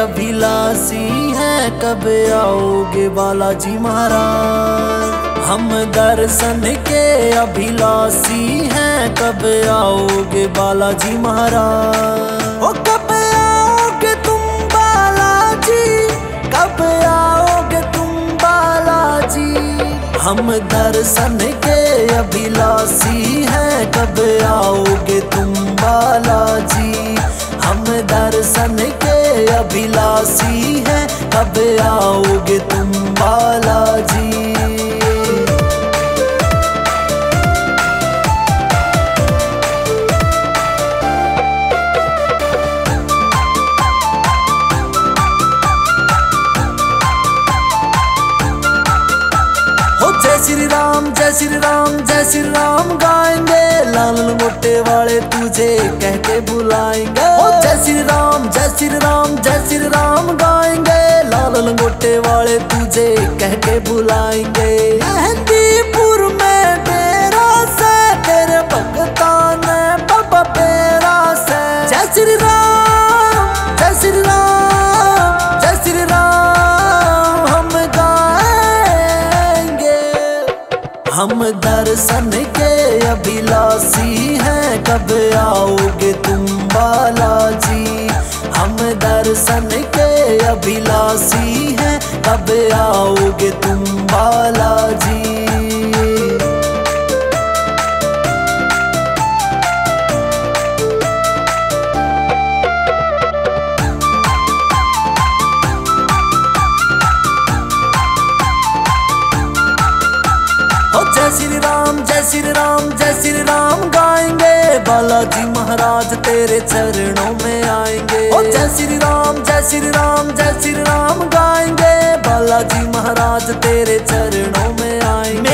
अभिलाषी हैं, कब आओगे बालाजी महाराज? हम दर्शन के अभिलाषी हैं, कब आओगे बालाजी महाराज? ओ, कब आओगे तुम बालाजी? कब आओगे तुम बालाजी? हम दर्शन के अभिलाषी हैं, कब आओगे तुम बालाजी? हम दर्शन के अभिलाषी है, कब आओगे तुम बालाजी? श्री राम, जय श्री राम, जय श्री राम, गाएँगे लाल मोटे वाले तुझे कहते बुलाएँगे। श्री राम जय श्री राम गाएँगे। लाल लंगोटे वाले तुझे कह के बुलाएँगे। दर्शन के अभिलाषी हैं, कब आओगे तुम बालाजी? हम दर्शन के अभिलाषी हैं, कब आओगे तुम बालाजी? श्री राम जय श्री राम गाएँगे। बालाजी महाराज तेरे चरणों में आएँगे। जय श्री राम जय श्री राम जय श्री राम गाएँगे। बालाजी महाराज तेरे चरणों में आएँगे।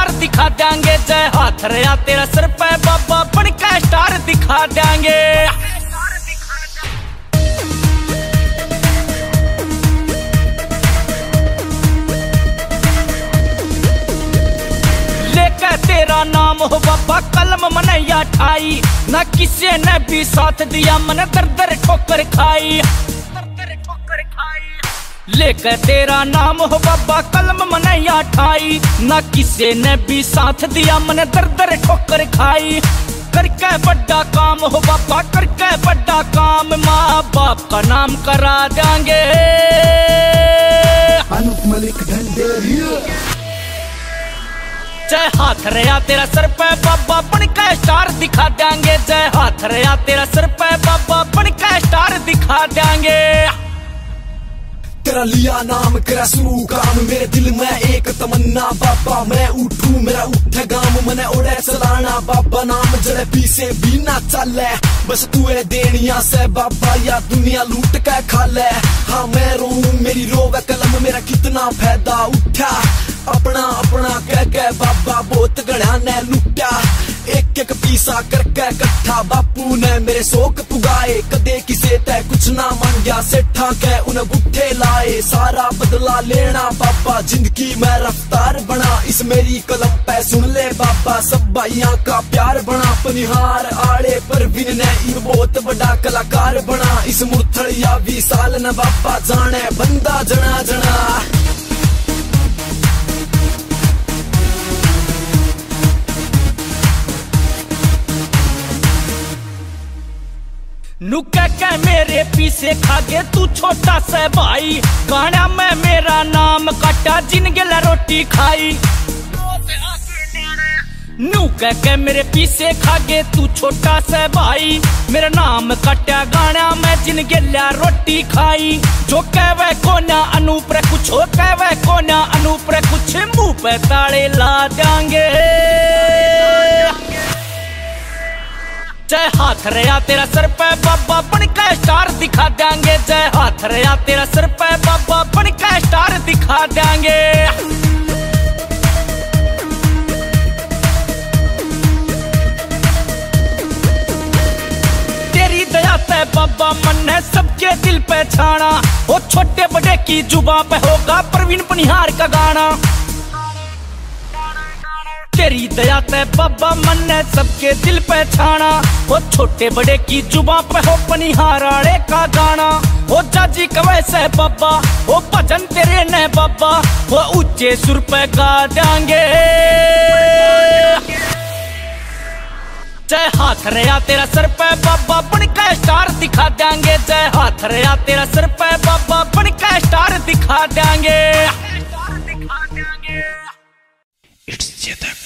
स्टार दिखा देंगे, जय हाथ रया तेरा सर पे बाबा बन के स्टार दिखा देंगे। तेरा नाम हो बाबा कलम मनैया ठाई, न किसी ने भी साथ दिया, मन दर दर ठोकर खाई। लेकर तेरा नाम हो बाबा कलम मनैया ठाई। न किसी ने भी साथ दिया मन दर दर ठोकर खाई। करके बड़ा काम हो बाबा करके बड़ा काम। माँ बाप का नाम करा देंगे। अनूप मलिक जय हाथ रया तेरा सर पे बाबा बन का स्टार दिखा देंगे। जय हाथ रया तेरा सर पे बाबा बन के स्टार दिखा देंगे। तेरा लिया नाम, करा शुरू काम मेरे दिल में एक तमन्ना, बाबा, मैं उठू, मेरा उठे गाम। मने ओढ़े चलाना बाबा नाम जड़े पीछे भी ना चले। बस तू है देनिया से, बाबा, या दुनिया लूट के खा ले। हाँ मैं रो मेरी रोवे कलम मेरा कितना फ़ायदा उठा। अपना अपना कह के बाबा बहुत गढ़ा ने लुटा एक एक पीसा करके कट्ठा बापू ने मेरे शोक पुगाए। कदे किसे तय कुछ ना मान गया सेठा के उन्हें गुट्ठे लाए। सारा बदला लेना बाबा ज़िंदगी में रफ्तार बना। इस मेरी कलम पे सुन ले बाबा सब भाइयों का प्यार बना। पनिहार आड़े पर विन ने इन बहुत बड़ा कलाकार बना। इस मुरथड़िया भी साल न बाबा जाने। बंदा जना जना। नुका के मेरे पीछे खागे तू छोटा सा भाई। गाना में मेरा नाम कटा, जिन गेला रोटी खाई। नू कह के मेरे पीछे खागे तू छोटा सा भाई। मेरा नाम कटा, गाना में जिन गेला रोटी खाई। जो कहवे कोना अनूप रे कुछ हो कहवे कोना अनूप रे कुछ मुँह पे ताले ला देंगे। हाथ रहा तेरा सर पे बाबा बन का स्टार दिखा देंगे। जय हाथ रहा तेरा सर पे बाबा बन का स्टार दिखा देंगे। तेरी दया पे बाबा मन है सबके दिल पे छाना। वो छोटे बड़े की जुबा पे होगा प्रवीण पनिहार का गाना। तेरी दया ते बाबा मन ने सबके दिल पे छाना वो छोटे बड़े की जुबा पे हो पनिहाराड़े का गाना। वो जाजी कवे से बाबा, वो भजन तेरे ने बाबा। वो ऊँचे सुर पे गा देंगे। जय हाथ रहा तेरा सर पे बाबा बन का स्टार दिखा देंगे। जय हाथ रहा तेरा सर पे बाबा बन का स्टार दिखा देंगे। It's Chetak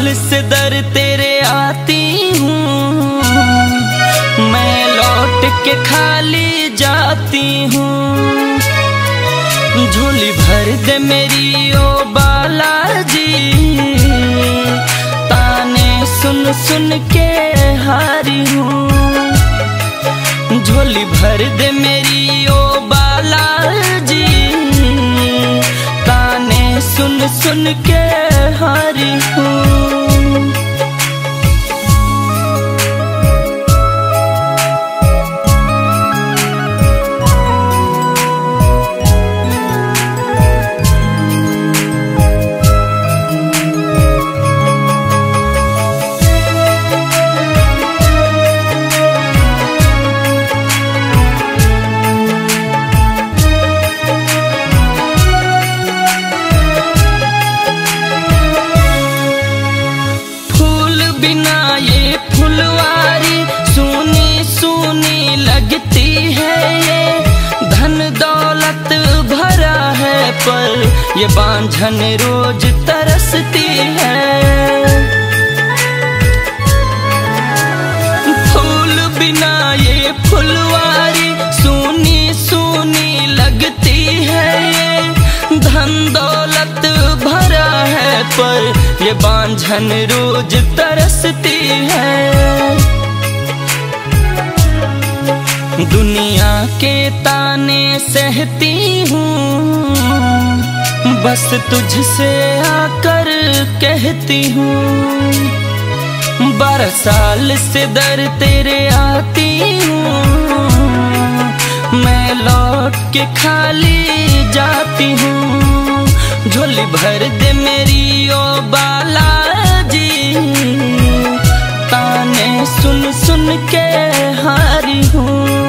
साल से दर तेरे आती हूँ। मैं लौट के खाली जाती हूँ। झोली भर दे मेरी ओ बालाजी। ताने सुन सुन के हारी हूँ। झोली भर दे मेरी सुन सुन के हारी हूँ। बिना ये फुलवारी सुनी सुनी लगती है ये। धन दौलत भरा है पर ये बांझन रोज तरसती है। दुनिया के ताने सहती हूँ, बस तुझसे आकर कहती हूँ। बारह साल से दर तेरे आती हूँ। मैं लौट के खाली जाती हूँ। झोली भर दे मेरी ओ बालाजी। ताने सुन सुन के हारी हूँ।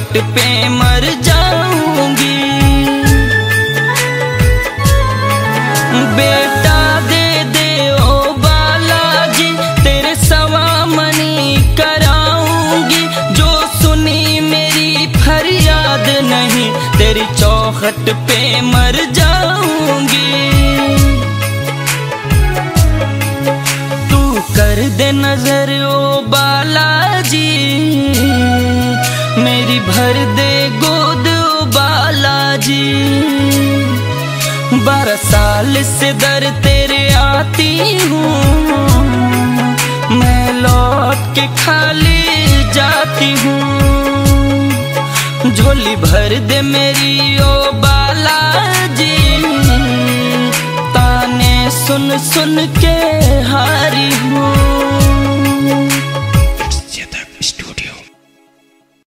चौकट पे मर जाऊँगी। बेटा दे दे ओ बालाजी, तेरे सवा मनी कराऊँगी। जो सुनी मेरी फरियाद नहीं, तेरी चौखट पे मर जाऊँगी। कर दे नज़र ओ बालाजी भर दे गोद बालाजी। बारह साल से दर तेरे आती हूँ। मैं लौट के खाली जाती हूँ। झोली भर दे मेरी ओ बालाजी। ताने सुन सुन के हाय